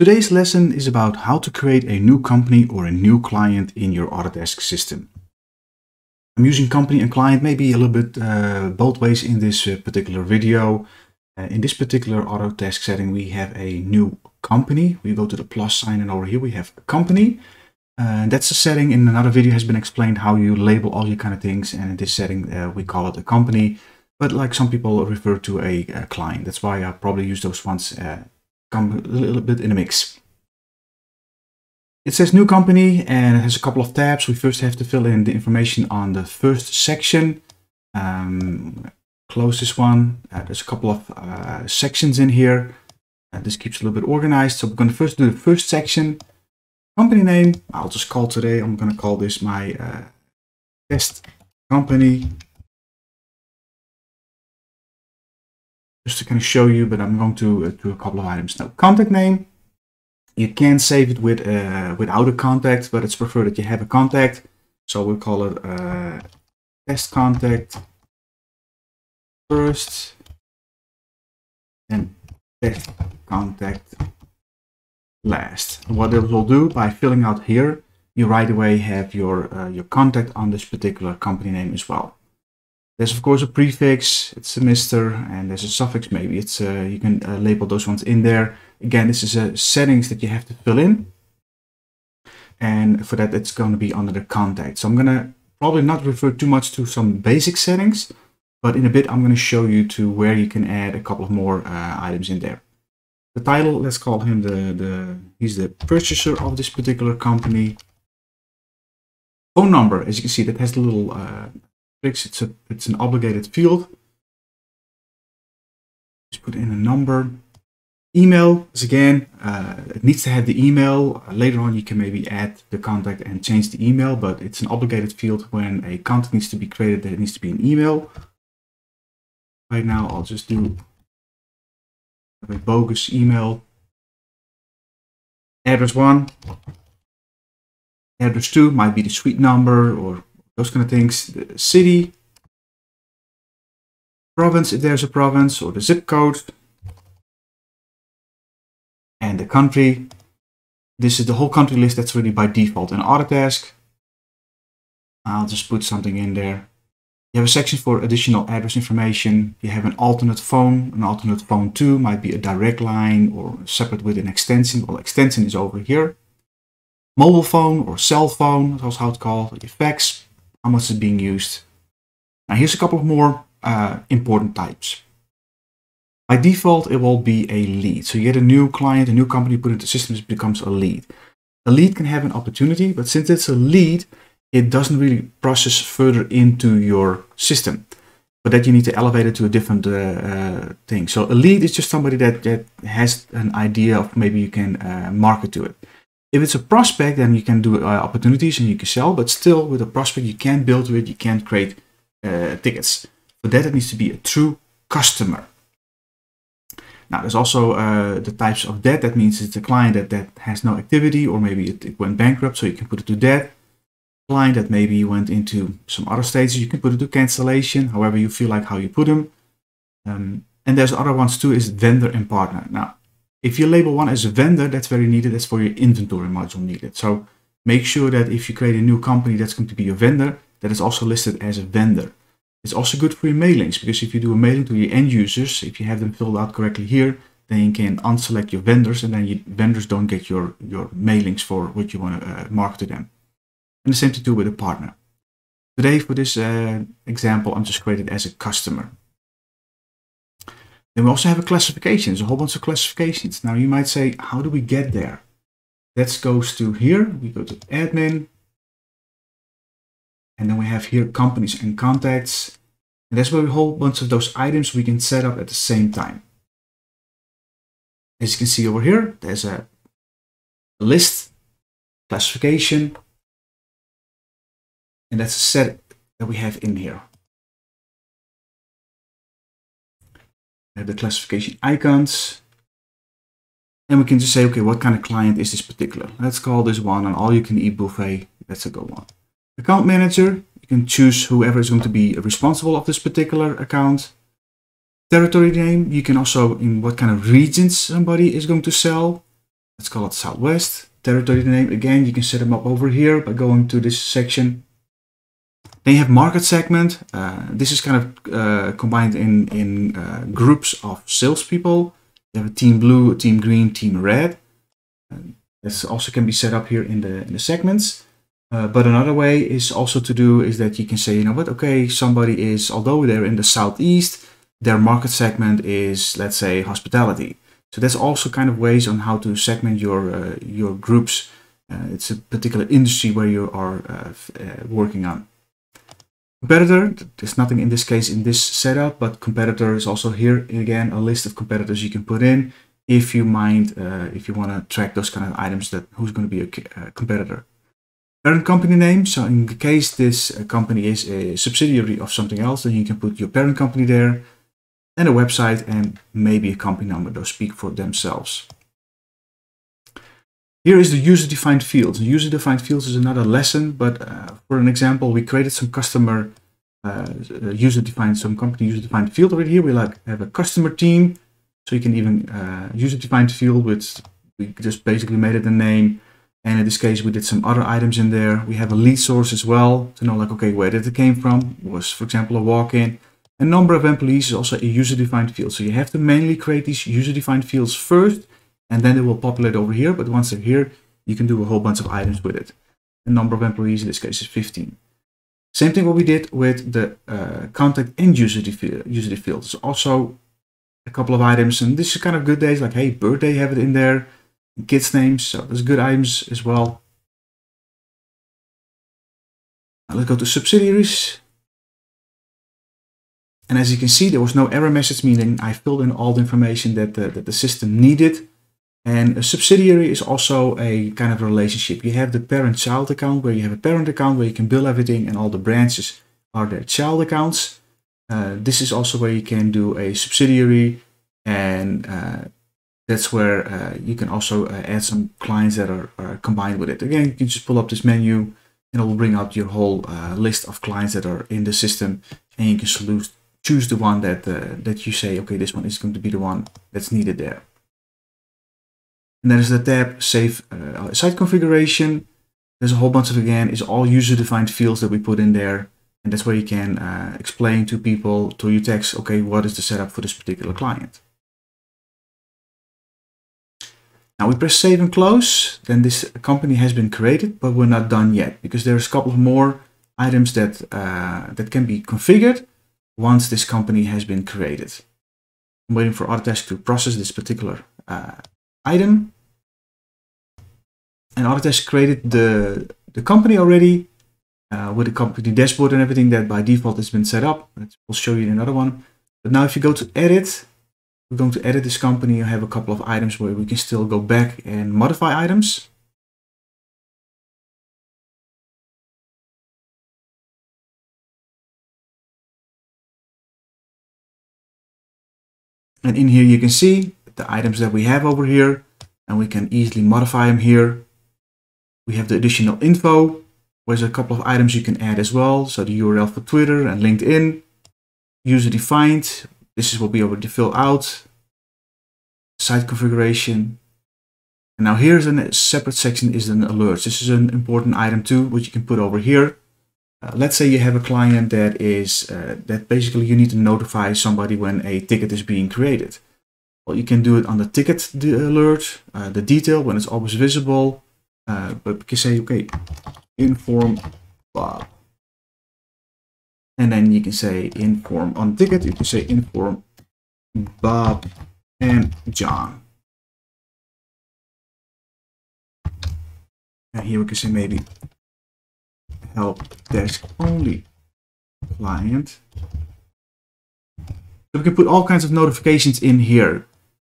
Today's lesson is about how to create a new company or a new client in your Autotask system. I'm using company and client maybe a little bit uh, both ways in this uh, particular video. Uh, in this particular Autotask setting we have a new company. We go to the plus sign and over here we have company. Uh, that's a setting in another video has been explained how you label all your kind of things and in this setting uh, we call it a company. But like some people refer to a, a client. That's why I probably use those ones uh, come a little bit in a mix. It says new company and it has a couple of tabs. We first have to fill in the information on the first section. Um, close this one. Uh, there's a couple of uh, sections in here. Uh, this keeps a little bit organized. So we're going to first do the first section. Company name, I'll just call today, I'm going to call this my uh, test company just to kind of show you, but I'm going to uh, do a couple of items now. Contact name, you can save it with uh, without a contact, but it's preferred that you have a contact. So we'll call it uh, test contact first and test contact last. What it will do by filling out here, you right away have your uh, your contact on this particular company name as well. There's of course a prefix, it's a Mr. and there's a suffix maybe. It's uh, You can uh, label those ones in there. Again, this is a settings that you have to fill in. And for that, it's going to be under the contact. So I'm going to probably not refer too much to some basic settings, but in a bit, I'm going to show you to where you can add a couple of more uh, items in there. The title, let's call him the, the, he's the purchaser of this particular company. Phone number, as you can see, that has the little uh, it's a it's an obligated field. Just put in a number. Email is again, uh, it needs to have the email. Uh, later on, you can maybe add the contact and change the email, but it's an obligated field when a contact needs to be created. There needs to be an email. Right now, I'll just do a bogus email. Address one. Address two might be the suite number or those kind of things. The city, province if there's a province, or the zip code, and the country. This is the whole country list that's really by default in Autotask. I'll just put something in there. You have a section for additional address information. You have an alternate phone. An alternate phone too might be a direct line or separate with an extension. Well, extension is over here. Mobile phone or cell phone, that's how it's called. Your fax, how much is being used. Now here's a couple of more uh, important types. By default, it will be a lead. So you get a new client, a new company put into the system, it becomes a lead. A lead can have an opportunity, but since it's a lead, it doesn't really process further into your system. But that, you need to elevate it to a different uh, uh, thing. So a lead is just somebody that, that has an idea of maybe you can uh, market to it. If it's a prospect, then you can do uh, opportunities and you can sell, but still with a prospect, you can't build with, you can't create uh, tickets. For that, it needs to be a true customer. Now, there's also uh, the types of debt. That means it's a client that, that has no activity, or maybe it, it went bankrupt, so you can put it to debt. Client that maybe went into some other stages, you can put it to cancellation, however you feel like how you put them. Um, and there's other ones too, is vendor and partner. Now, if you label one as a vendor, that's very needed. That's for your inventory module needed. So make sure that if you create a new company that's going to be your vendor, that is also listed as a vendor. It's also good for your mailings because if you do a mailing to your end users, if you have them filled out correctly here, then you can unselect your vendors and then your vendors don't get your, your mailings for what you want to uh, market to them. And the same to do with a partner. Today for this uh, example, I'm just created as a customer. Then we also have a classification, there's a whole bunch of classifications. Now you might say, how do we get there? Let's go to here, we go to admin, and then we have here companies and contacts. And that's where a whole bunch of those items we can set up at the same time. As you can see over here, there's a list, classification, and that's a set that we have in here. Eh, the classification icons. And we can just say, okay, what kind of client is this particular? Let's call this one an all-you-can-eat buffet. That's a good one. Account manager, you can choose whoever is going to be responsible of this particular account. Territory name, you can also in what kind of regions somebody is going to sell. let's call it Southwest. Territory name, again, you can set them up over here by going to this section. Then you have market segment. Uh, this is kind of uh, combined in, in uh, groups of salespeople. You have a team blue, a team green, team red. this also can be set up here in the, in the segments. Uh, but another way is also to do is that you can say, you know what, okay, somebody is, although they're in the southeast, their market segment is, let's say, hospitality. So that's also kind of ways on how to segment your uh, your groups. Uh, it's a particular industry where you are uh, uh, working on. Competitor, there's nothing in this case in this setup, but competitor is also here again a list of competitors you can put in if you mind, if you want to track those kind of items that who's going to be a competitor parent company name. So in the case this uh, company is a subsidiary of something else, then you can put your parent company there and a website and maybe a company number. Those speak for themselves. Here is the user-defined fields. User-defined fields is another lesson, but uh, for an example, we created some customer uh, user-defined, some company user-defined field over here. We like have a customer team, so you can even uh, user-defined field with we just basically made it a name and in this case, we did some other items in there. We have a lead source as well to know like, okay, where did it came from? Was, for example, a walk-in. A number of employees is also a user-defined field. So you have to manually create these user-defined fields first, and then it will populate over here. But once they're here, you can do a whole bunch of items with it. The number of employees in this case is 15. Same thing what we did with the uh, contact and user, user fields. Also a couple of items, and this is kind of good days, like, hey, birthday, have it in there kids names. So there's good items as well. Now let's go to subsidiaries. And as you can see, there was no error message, meaning I filled in all the information that the, that the system needed. And a subsidiary is also a kind of relationship. You have the parent-child account where you have a parent account where you can bill everything and all the branches are their child accounts. Uh, this is also where you can do a subsidiary and uh, that's where uh, you can also uh, add some clients that are, are, combined with it. Again, you can just pull up this menu and it will bring out your whole uh, list of clients that are in the system and you can choose, choose the one that, uh, that you say, okay, this one is going to be the one that's needed there. And there's the tab Save uh, Site Configuration. There's a whole bunch of, again, it's all user-defined fields that we put in there. And that's where you can uh, explain to people, to your techs, okay, what is the setup for this particular client. Now we press save and close, then this company has been created, but we're not done yet because there's a couple of more items that, uh, that can be configured once this company has been created. I'm waiting for Autotask to process this particular uh, item. And Autotask created the, the company already uh, with the company dashboard and everything that by default has been set up. We'll show you another one. But now if you go to edit, we're going to edit this company. I have a couple of items where we can still go back and modify items. And in here you can see the items that we have over here and we can easily modify them here. We have the additional info. where's a couple of items you can add as well. So the URL for Twitter and LinkedIn, user defined, this is what we already fill out. Site configuration. And now here's a separate section is an alerts. This is an important item too, which you can put over here. Uh, let's say you have a client that is uh, that basically you need to notify somebody when a ticket is being created. Well, you can do it on the ticket alert, uh, the detail when it's always visible. Uh, but you can say, okay, inform Bob. And then you can say inform on ticket, you can say inform Bob and John. And here we can say maybe help desk only client. So we can put all kinds of notifications in here.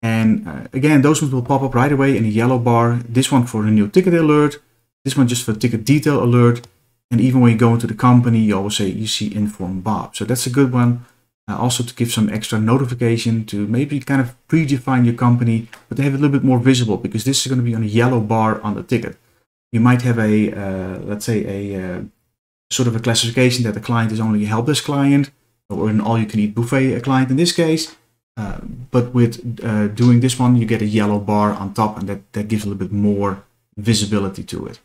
And uh, again, those ones will pop up right away in a yellow bar. This one for a new ticket alert. This one just for ticket detail alert. And even when you go into the company, you always say you see inform Bob. So that's a good one. Uh, also to give some extra notification to maybe kind of predefine your company, but have a little bit more visible because this is going to be on a yellow bar on the ticket. You might have a, uh, let's say a uh, sort of a classification that the client is only a help desk client or an all-you-can-eat buffet client in this case. Uh, but with uh, doing this one, you get a yellow bar on top and that, that gives a little bit more visibility to it.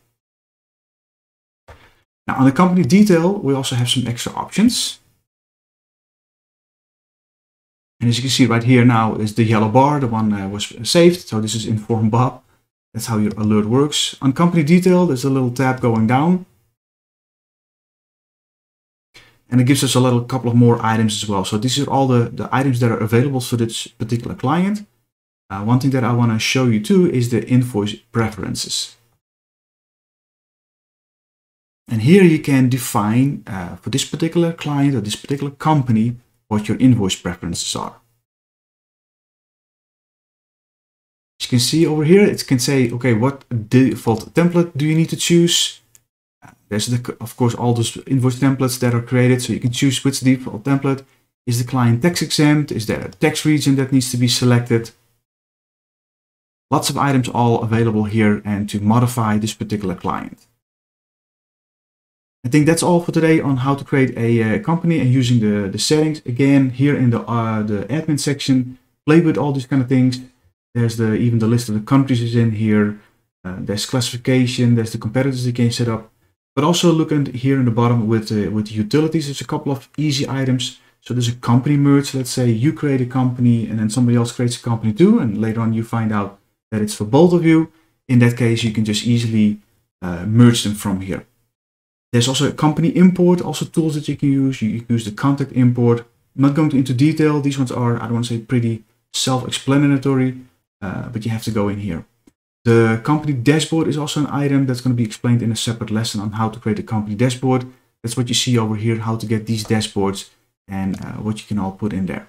Now on the company detail, we also have some extra options. And as you can see right here now is the yellow bar, the one uh, was saved. So this is Inform Bob. That's how your alert works. On company detail, there's a little tab going down. And it gives us a little couple of more items as well. So these are all the, the items that are available for this particular client. Uh, one thing that I want to show you too is the invoice preferences. And here you can define uh, for this particular client or this particular company what your invoice preferences are. As you can see over here, it can say, okay, what default template do you need to choose? There's, the, of course, all those invoice templates that are created, so you can choose which default template. Is the client tax exempt? Is there a tax region that needs to be selected? Lots of items all available here and to modify this particular client. I think that's all for today on how to create a uh, company and using the, the settings. Again, here in the, uh, the admin section, play with all these kind of things. There's the even the list of the countries is in here. Uh, there's classification, there's the competitors you can set up. But also look at here in the bottom with, uh, with utilities, there's a couple of easy items. So there's a company merge. Let's say you create a company and then somebody else creates a company too. And later on you find out that it's for both of you. In that case, you can just easily uh, merge them from here. There's also a company import, also tools that you can use. You can use the contact import. I'm not going into detail. These ones are, I don't want to say pretty self-explanatory, uh, but you have to go in here. The company dashboard is also an item that's going to be explained in a separate lesson on how to create a company dashboard. That's what you see over here, how to get these dashboards and uh, what you can all put in there.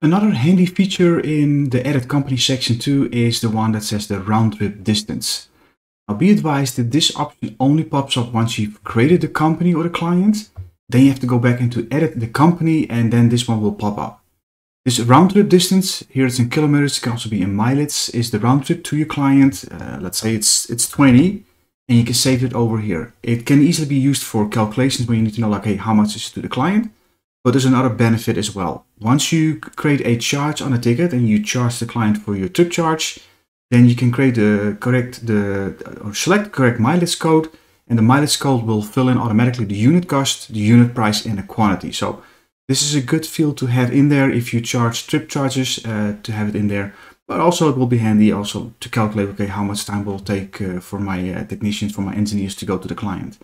Another handy feature in the edit company section too is the one that says the round trip distance. Now be advised that this option only pops up once you've created the company or the client. Then you have to go back into edit the company and then this one will pop up. This round trip distance, here it's in kilometers, it can also be in mileage, is the round trip to your client. Uh, let's say it's, it's 20 and you can save it over here. It can easily be used for calculations when you need to know like, hey, how much is it to the client? But there's another benefit as well. Once you create a charge on a ticket and you charge the client for your trip charge, then you can create the correct the or select correct mileage code and the mileage code will fill in automatically the unit cost, the unit price and the quantity. So this is a good field to have in there if you charge trip charges uh, to have it in there. But also it will be handy also to calculate okay how much time will take uh, for my uh, technicians, for my engineers to go to the client.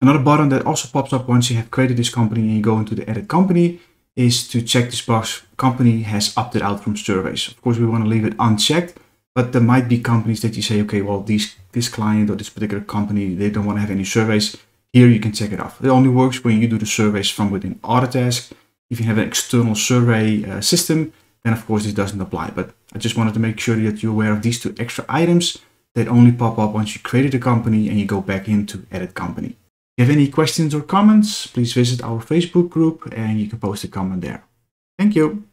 Another button that also pops up once you have created this company and you go into the edit company is to check this box company has opted out from surveys. Of course we want to leave it unchecked but there might be companies that you say, okay, well, these, this client or this particular company, they don't want to have any surveys. Here you can check it off. It only works when you do the surveys from within Autotask. If you have an external survey uh, system, then of course this doesn't apply. But I just wanted to make sure that you're aware of these two extra items that only pop up once you created a company and you go back into edit company. If you have any questions or comments, please visit our Facebook group and you can post a comment there. Thank you.